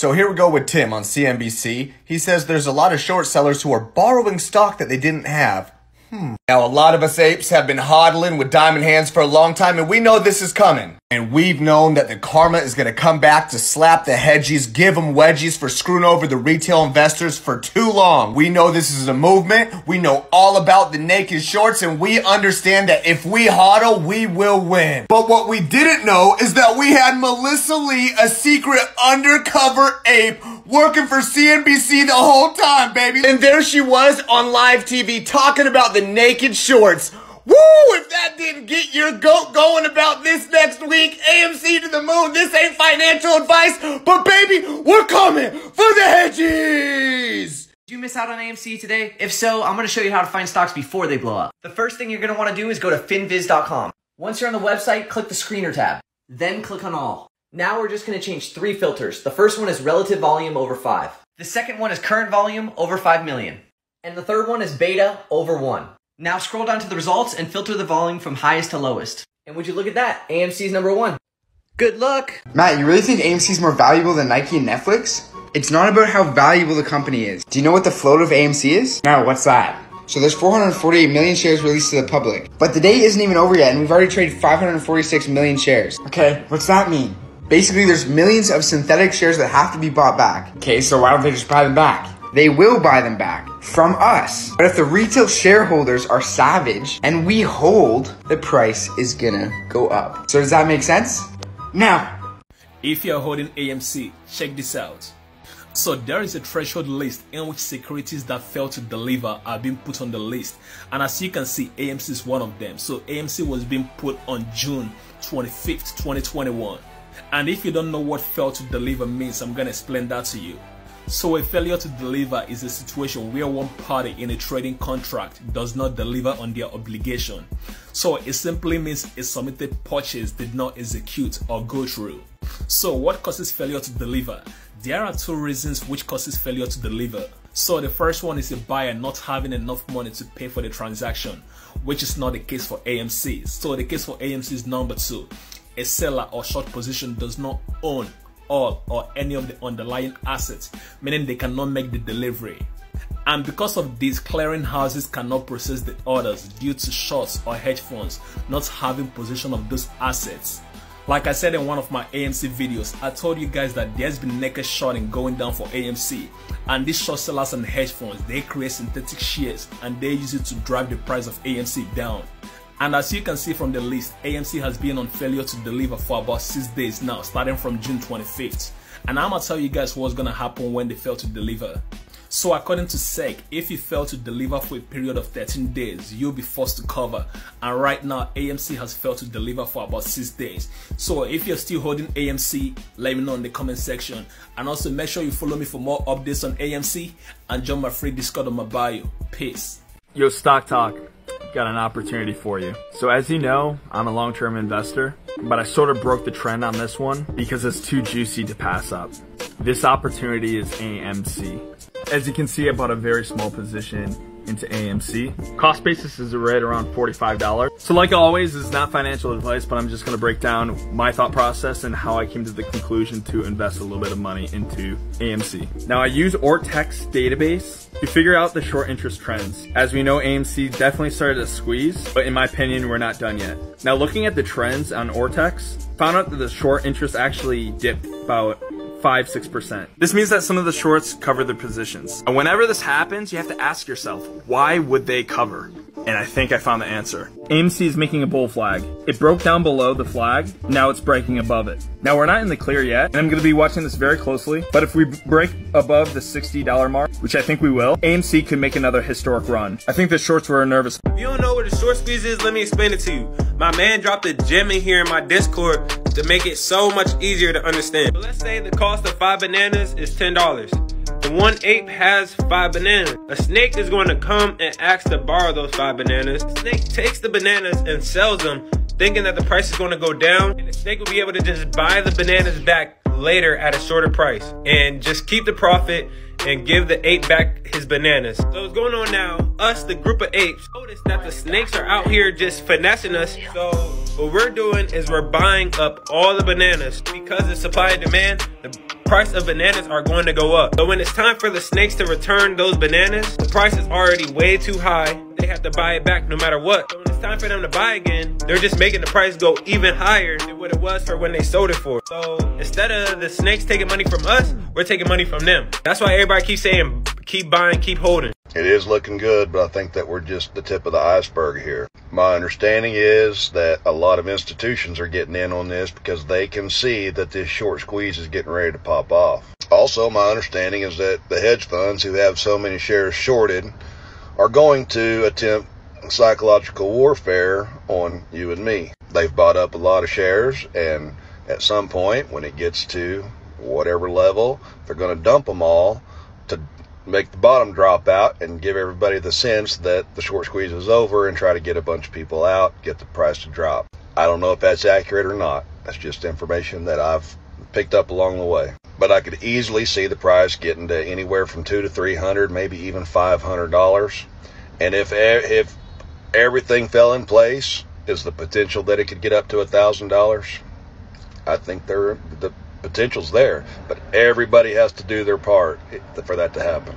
So here we go with Tim on CNBC. He says there's a lot of short sellers who are borrowing stock that they didn't have. Hmm. Now, a lot of us apes have been hodling with diamond hands for a long time, and we know this is coming. And we've known that the karma is going to come back to slap the hedgies, give them wedgies for screwing over the retail investors for too long. We know this is a movement. We know all about the naked shorts, and we understand that if we hodl, we will win. But what we didn't know is that we had Melissa Lee, a secret undercover ape, working for CNBC the whole time, baby. And there she was on live TV talking about the naked shorts. Woo! If that didn't get your goat going about this next week, AMC to the moon. This ain't financial advice, but baby, we're coming for the hedgies! Did you miss out on AMC today? If so, I'm going to show you how to find stocks before they blow up. The first thing you're going to want to do is go to finviz.com. Once you're on the website, click the screener tab. Then click on all. Now we're just going to change three filters. The first one is relative volume over 5. The second one is current volume over 5 million. And the third one is beta over 1. Now scroll down to the results and filter the volume from highest to lowest. And would you look at that? AMC's number 1. Good luck! Matt, you really think AMC is more valuable than Nike and Netflix? It's not about how valuable the company is. Do you know what the float of AMC is? No, what's that? So there's 448 million shares released to the public. But the day isn't even over yet, and we've already traded 546 million shares. Okay, what's that mean? Basically, there's millions of synthetic shares that have to be bought back. Okay, so why don't they just buy them back? They will buy them back from us. But if the retail shareholders are savage and we hold, the price is gonna go up. So does that make sense? Now, If you're holding AMC, check this out. So there is a threshold list in which securities that fail to deliver are being put on the list. And as you can see, AMC is one of them. So AMC was being put on June 25th, 2021. And if you don't know what fail to deliver means, I'm gonna explain that to you. So a failure to deliver is a situation where one party in a trading contract does not deliver on their obligation. So it simply means a submitted purchase did not execute or go through. So what causes failure to deliver? There are two reasons which causes failure to deliver. So the first one is a buyer not having enough money to pay for the transaction, which is not the case for AMC. So the case for AMC is number two. A seller or short position does not own all or any of the underlying assets, meaning they cannot make the delivery. And because of this, clearing houses cannot process the orders due to shorts or hedge funds not having possession of those assets. Like I said in one of my AMC videos, I told you guys that there's been naked shorting going down for AMC. And these short sellers and hedge funds, they create synthetic shares and they use it to drive the price of AMC down. And as you can see from the list, AMC has been on failure to deliver for about 6 days now, starting from June 25th. And I'm gonna tell you guys what's gonna happen when they fail to deliver. So according to SEC, if you fail to deliver for a period of 13 days, you'll be forced to cover. And right now, AMC has failed to deliver for about 6 days. So if you're still holding AMC, let me know in the comment section. And also make sure you follow me for more updates on AMC and join my free Discord on my bio. Peace. Yo, Stock Talk, got an opportunity for you. So, as you know, I'm a long term investor, but I sort of broke the trend on this one because it's too juicy to pass up. This opportunity is AMC. As you can see, I bought a very small position into AMC. Cost basis is right around $45. So like always, this is not financial advice, but I'm just gonna break down my thought process and how I came to the conclusion to invest a little bit of money into AMC. Now I use Ortex database to figure out the short interest trends. As we know, AMC definitely started to squeeze, but in my opinion, we're not done yet. Now looking at the trends on Ortex, found out that the short interest actually dipped about 5 6%. This means that some of the shorts cover their positions. And whenever this happens, you have to ask yourself, why would they cover? And I think I found the answer. AMC is making a bull flag. It broke down below the flag, now it's breaking above it. Now we're not in the clear yet, and I'm gonna be watching this very closely, but if we break above the $60 mark, which I think we will, AMC could make another historic run. I think the shorts were nervous. If you don't know what a short squeeze is, let me explain it to you. My man dropped a gem in here in my Discord to make it so much easier to understand. But let's say the cost of five bananas is $10. The one ape has five bananas. A snake is going to come and ask to borrow those five bananas. The snake takes the bananas and sells them, thinking that the price is going to go down. And the snake will be able to just buy the bananas back later at a shorter price and just keep the profit and give the ape back his bananas. So what's going on now, us, the group of apes, notice that the snakes are out here just finessing us. So What we're doing is we're buying up all the bananas because of supply and demand, the price of bananas are going to go up. But when it's time for the snakes to return those bananas, the price is already way too high. They have to buy it back no matter what. When it's time for them to buy again, they're just making the price go even higher than what it was for when they sold it for. So instead of the snakes taking money from us, we're taking money from them. That's why everybody keeps saying, keep buying, keep holding. It is looking good, but I think that we're just the tip of the iceberg here. My understanding is that a lot of institutions are getting in on this because they can see that this short squeeze is getting ready to pop off. Also, my understanding is that the hedge funds who have so many shares shorted are going to attempt psychological warfare on you and me. They've bought up a lot of shares, and at some point, when it gets to whatever level, they're going to dump them all to make the bottom drop out and give everybody the sense that the short squeeze is over and try to get a bunch of people out, get the price to drop. I don't know if that's accurate or not. That's just information that I've picked up along the way. But I could easily see the price getting to anywhere from two to three hundred, maybe even five hundred dollars. And if if everything fell in place, is the potential that it could get up to a thousand dollars? I think there the potential's there, but everybody has to do their part for that to happen.